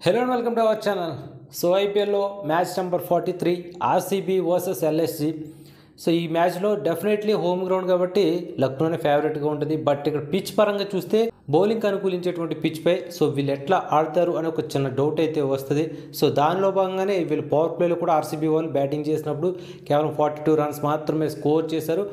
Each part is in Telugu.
Hello and welcome to our channel so ఐపీఎల్లో match number forty three RCB versus LSG so ఈ మ్యాచ్లో డెఫినెట్లీ హోమ్ గ్రౌండ్ కాబట్టి లక్నోనే ఫేవరెట్గా ఉంటుంది. బట్ ఇక్కడ పిచ్ పరంగా చూస్తే బౌలింగ్కి అనుకూలించేటువంటి పిచ్పై సో వీళ్ళు ఎట్లా ఆడతారు అనే ఒక చిన్న డౌట్ అయితే వస్తుంది. సో దానిలో భాగంగానే వీళ్ళు పవర్ ప్లేలో కూడా ఆర్సీబీ వాళ్ళు బ్యాటింగ్ చేసినప్పుడు కేవలం ఫార్టీ టూ రన్స్ మాత్రమే స్కోర్ చేశారు.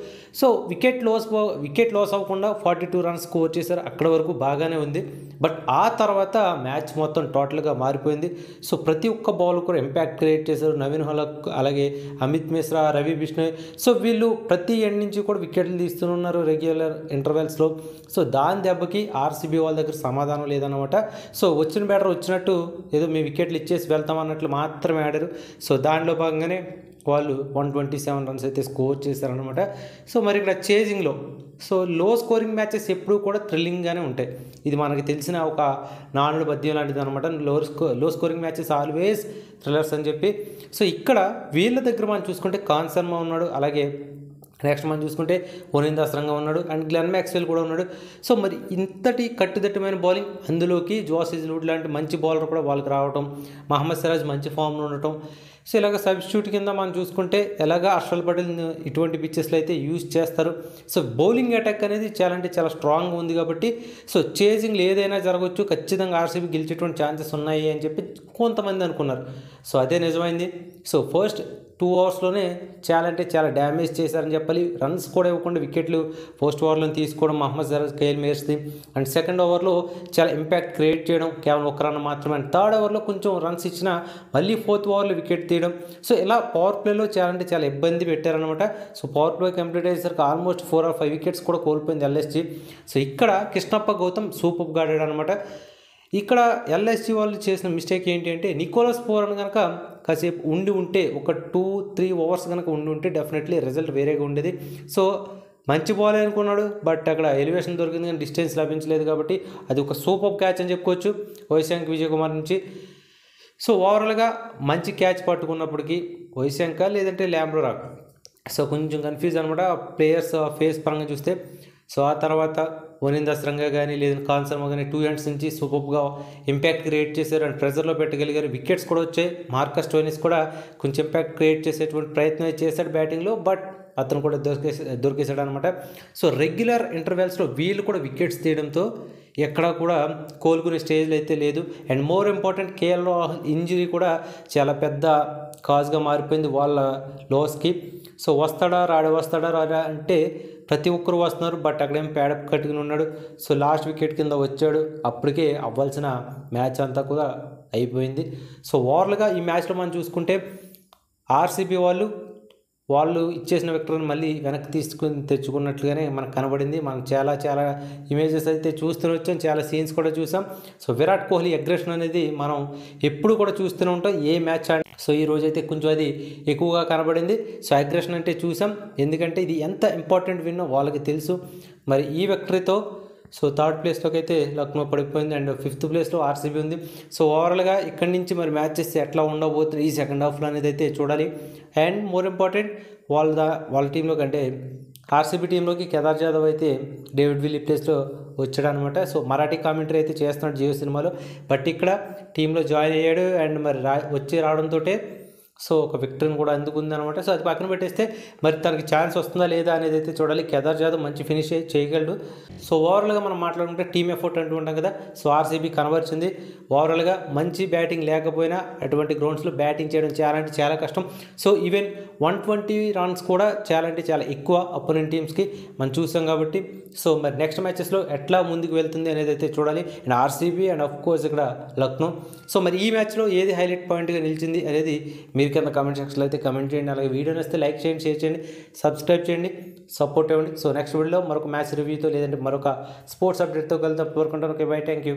So wicket loss wicket loss అవ్వకుండా ఫార్టీ టూ రన్స్ స్కోర్ చేశారు. అక్కడ వరకు బాగానే ఉంది. బట్ ఆ తర్వాత మ్యాచ్ మొత్తం టోటల్గా మారిపోయింది. సో ప్రతి ఒక్క బౌల్ కూడా ఇంపాక్ట్ క్రియేట్ చేశారు. నవీన్ హలక్ అలాగే అమిత్ మిశ్రా రవి బిష్ణోయ్ సో వీళ్ళు ప్రతి ఎండ్ నుంచి కూడా వికెట్లు తీస్తున్నారు రెగ్యులర్ ఇంటర్వెల్స్లో సో దాని దెబ్బకి ఆర్సీబీ వాళ్ళ దగ్గర సమాధానం లేదన్నమాట. సో వచ్చిన బ్యాటర్ వచ్చినట్టు ఏదో మీ వికెట్లు ఇచ్చేసి వెళ్తాం అన్నట్లు మాత్రమే ఆడారు. సో దానిలో భాగంగానే వాళ్ళు వన్ ట్వంటీ సెవెన్ రన్స్ అయితే స్కోర్ చేశారనమాట సో మరి ఇక్కడ చేజింగ్లో సో లో స్కోరింగ్ మ్యాచెస్ ఎప్పుడూ కూడా థ్రిల్లింగ్గానే ఉంటాయి. ఇది మనకి తెలిసిన ఒక నానుడు పద్యం లాంటిది అనమాట లో స్కో low scoring matches always thrillers అని చెప్పి. సో ఇక్కడ వీళ్ళ దగ్గర మనం చూసుకుంటే కాన్ ఉన్నాడు అలాగే నెక్స్ట్ మనం చూసుకుంటే ఓనింద అస్రంగా ఉన్నాడు అండ్ గ్లెన్ మ్యాక్స్వెల్ కూడా ఉన్నాడు. సో మరి ఇంతటి కట్టుదిట్టమైన బౌలింగ్ అందులోకి జోస్ ఇజ్లూడ్ లాంటి మంచి బౌలర్ కూడా వాళ్ళకి రావటం మహమ్మద్ సిరాజ్ మంచి ఫామ్లో ఉండటం. సో ఇలాగ సబ్స్టిట్యూట్ కింద మనం చూసుకుంటే ఎలాగ అర్షల్ పటేల్ ఇటువంటి పిచ్చెస్లో అయితే యూజ్ చేస్తారు. సో బౌలింగ్ అటాక్ అనేది చాలా అంటే చాలా స్ట్రాంగ్ ఉంది కాబట్టి సో చేజింగ్లు ఏదైనా జరగవచ్చు ఖచ్చితంగా ఆర్సీబీ గెలిచేటువంటి ఛాన్సెస్ ఉన్నాయి అని చెప్పి కొంతమంది అనుకున్నారు. సో అదే నిజమైంది. సో ఫస్ట్ టూ అవర్స్లోనే చాలా అంటే చాలా డ్యామేజ్ చేశారని చెప్పాలి. రన్స్ కూడా ఇవ్వకుండా వికెట్లు పోస్ట్ ఓవర్లో తీసుకోవడం మహమ్మద్ జరాజ్ కేఎల్ మేర్స్ది. అండ్ సెకండ్ ఓవర్లో చాలా ఇంపాక్ట్ క్రియేట్ చేయడం కేవలం ఒక రన్ మాత్రమే. అండ్ థర్డ్ ఓవర్లో కొంచెం రన్స్ ఇచ్చిన మళ్ళీ ఫోర్త్ ఓవర్లో వికెట్ తీయడం. సో ఇలా పవర్ ప్లేలో చాలా అంటే చాలా ఇబ్బంది పెట్టారనమాట సో పవర్ ప్లే కంప్లీట్ అయ్యేసరికి almost four or five wickets కూడా కోల్పోయింది ఎల్ఎస్జీ. సో ఇక్కడ కృష్ణప్ప గౌతమ్ సూపర్గా ఆడాడు అనమాట ఇక్కడ ఎల్ఎస్సి వాళ్ళు చేసిన మిస్టేక్ ఏంటి అంటే నికోలస్ పోరన్ కనుక కాసేపు ఉండి ఉంటే ఒక టూ త్రీ ఓవర్స్ కనుక ఉండి ఉంటే డెఫినెట్లీ రిజల్ట్ వేరేగా ఉండేది. సో మంచి బాల్ అనుకున్నాడు బట్ అక్కడ ఎలివేషన్ దొరికింది కానీ డిస్టెన్స్ లభించలేదు కాబట్టి అది ఒక సూపర్ క్యాచ్ అని చెప్పుకోవచ్చు వైశాంక్ విజయ్ కుమార్ నుంచి సో ఓవరాల్గా మంచి క్యాచ్ పట్టుకున్నప్పటికీ వైశాంక లేదంటే ల్యాంబ్రోరా సో కొంచెం కన్ఫ్యూజ్ అనమాట ప్లేయర్స్ ఫేస్ పరంగా చూస్తే. సో ఆ తర్వాత వనింద కానీ లేదంటే కాన్సర్మ కానీ టూ హ్యాండ్స్ నుంచి సూపర్గా ఇంపాక్ట్ క్రియేట్ చేశారు. అండ్ ప్రెజర్లో పెట్టగలిగారు. వికెట్స్ కూడా వచ్చాయి. మార్కస్ టోనిస్ కూడా కొంచెం ఇంపాక్ట్ క్రియేట్ చేసేటువంటి ప్రయత్నం చేశాడు బ్యాటింగ్లో బట్ అతను కూడా దొరికే దొరికేశాడు అనమాట సో రెగ్యులర్ ఇంటర్వెల్స్లో వీళ్ళు కూడా వికెట్స్ తీయడంతో ఎక్కడా కూడా కోలుకునే స్టేజ్లో అయితే లేదు. And more important KL injury కూడా చాలా పెద్ద కాజ్గా మారిపోయింది వాళ్ళ లోస్కి. సో వస్తాడా రాడు వస్తాడా రాడా అంటే ప్రతి ఒక్కరు వస్తున్నారు. బట్ అక్కడేం పేడ కట్టుకుని ఉన్నాడు. సో లాస్ట్ వికెట్ కింద వచ్చాడు. అప్పటికే అవ్వాల్సిన మ్యాచ్ అంతా కూడా అయిపోయింది. సో ఓవర్లుగా ఈ మ్యాచ్లో మనం చూసుకుంటే ఆర్సీబీ వాళ్ళు వాళ్ళు ఇచ్చేసిన వెక్టర్ని మళ్ళీ వెనక్కి తీసుకుని తెచ్చుకున్నట్లుగానే మనకు కనబడింది. మనం చాలా చాలా ఇమేజెస్ అయితే చూస్తూనే వచ్చాం. చాలా సీన్స్ కూడా చూసాం. సో విరాట్ కోహ్లీ అగ్రెషన్ అనేది మనం ఎప్పుడు కూడా చూస్తూనే ఉంటాం. ఏ మ్యాచ్ ఆడి సో ఈ రోజు అయితే కొంచెం అది ఎక్కువగా కనబడింది. సో అగ్రెషన్ అంటే చూసాం. ఎందుకంటే ఇది ఎంత ఇంపార్టెంట్ విన్నో వాళ్ళకి తెలుసు. మరి ఈ వెక్టరీతో సో థర్డ్ ప్లేస్లోకి అయితే లక్నో పడిపోయింది అండ్ ఫిఫ్త్ ప్లేస్లో ఆర్సీబీ ఉంది. సో ఓవరాల్గా ఇక్కడి నుంచి మరి మ్యాచెస్ ఎట్లా ఉండబోతుంది ఈ సెకండ్ హాఫ్లో అనేది అయితే చూడాలి. అండ్ మోర్ ఇంపార్టెంట్ వాళ్ళ దా- వాళ్ళ టీంలో కంటే ఆర్సీబీ టీంలోకి కేదార్ జాదవ్ అయితే డేవిడ్ విల్లీ ప్లేస్లో వచ్చాడనమాట సో మరాఠీ కామెంటరీ అయితే చేస్తున్నాడు జియో సినిమాలో బట్ ఇక్కడ టీంలో జాయిన్ అయ్యాడు అండ్ మరి రా వచ్చి రావడంతో సో ఒక విక్టరీని కూడా అందుకుంది అనమాట సో అది పక్కన పెట్టేస్తే మరి తనకి ఛాన్స్ వస్తుందా లేదా అనేది అయితే చూడాలి. కేదార్ జాదవ్ మంచి ఫినిష్ చేయగలడు. సో ఓవరాల్గా మనం మాట్లాడుకుంటే టీమ్ ఎఫర్ట్ అంటూ ఉంటాం కదా సో ఆర్సీబీ కనబరిచింది ఓవరాల్గా మంచి బ్యాటింగ్ లేకపోయినా అటువంటి గ్రౌండ్స్లో బ్యాటింగ్ చేయడం చాలా అంటే చాలా కష్టం. So even one twenty runs కూడా చాలా అంటే చాలా ఎక్కువ అపోనెంట్ టీమ్స్కి మనం చూసాం కాబట్టి సో మరి నెక్స్ట్ మ్యాచెస్లో ఎట్లా ముందుకు వెళ్తుంది అనేది అయితే చూడాలి. And RCB and of course ఇక్కడ లక్నో. సో మరి ఈ మ్యాచ్లో ఏది హైలైట్ పాయింట్గా నిలిచింది అనేది మీరు కింద కామెంట్ సెక్షన్లో అయితే కమెంట్ చేయండి. అలాగే వీడియో నచ్చితే లైక్ చేయండి షేర్ చేయండి సబ్స్క్రైబ్ చేయండి సపోర్ట్ ఇవ్వండి. సో నెక్స్ట్ వీడియోలో మరొక మ్యాచ్ రివ్యూతో లేదంటే మరొక స్పోర్ట్స్ అప్డేట్తో కలుద్దాం. కోరుకుంటాను ఓకే బై థ్యాంక్ యూ